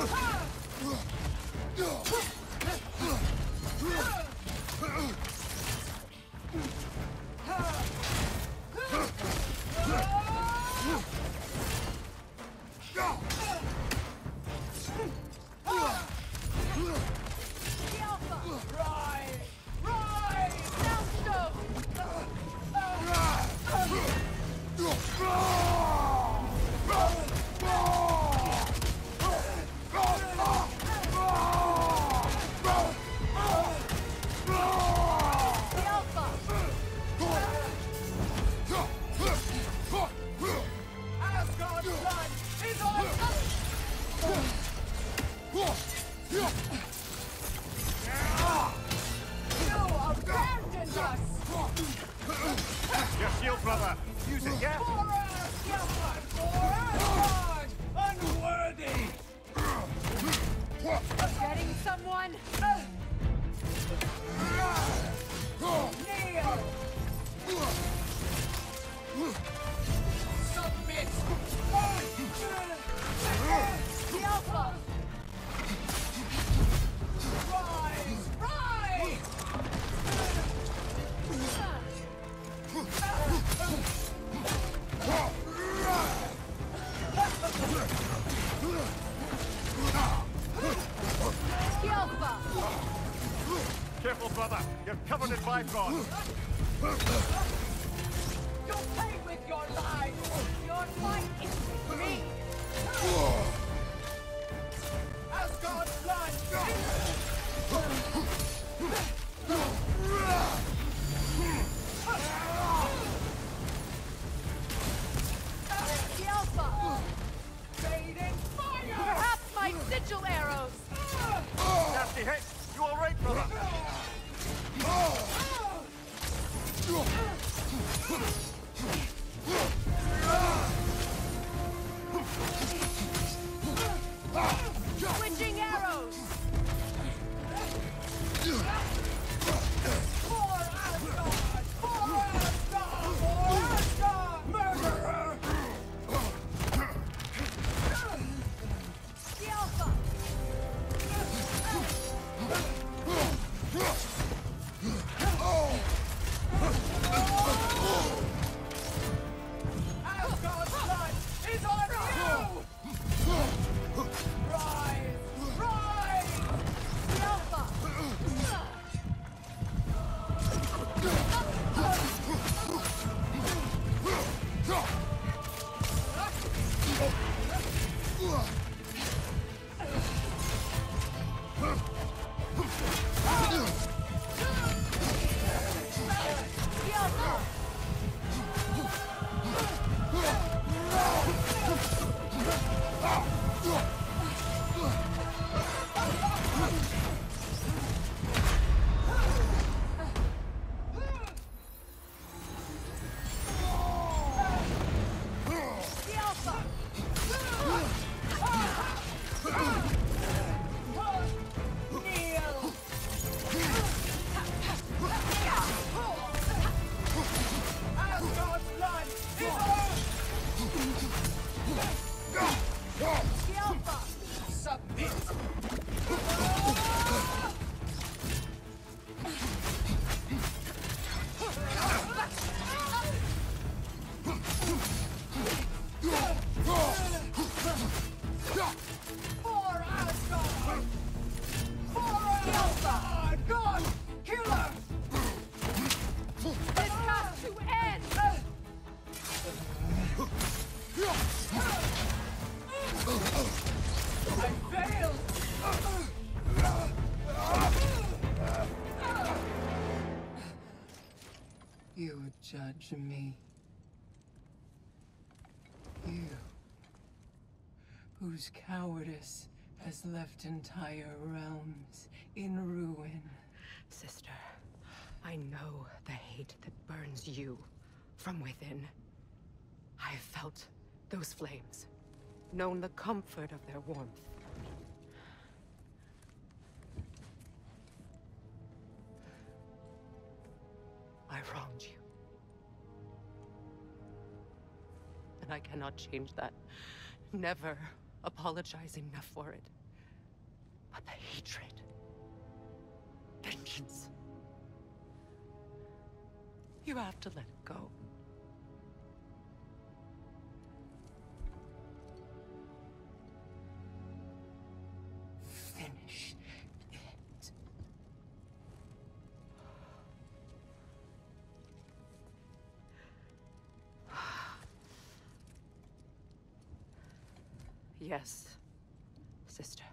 Rise! Downstone! Shield, brother! Use it, yeah? Unworthy! Getting someone? Covered in Bifrost! You'll pay with your lives! Your fight is with me! Asgard's blood! This has to end! Judge me. You, whose cowardice has left entire realms in ruin. Sister, I know the hate that burns you from within. I have felt those flames, known the comfort of their warmth. And I cannot change that. Never apologize enough for it. But the hatred, vengeance. You have to let it go. Yes, sister.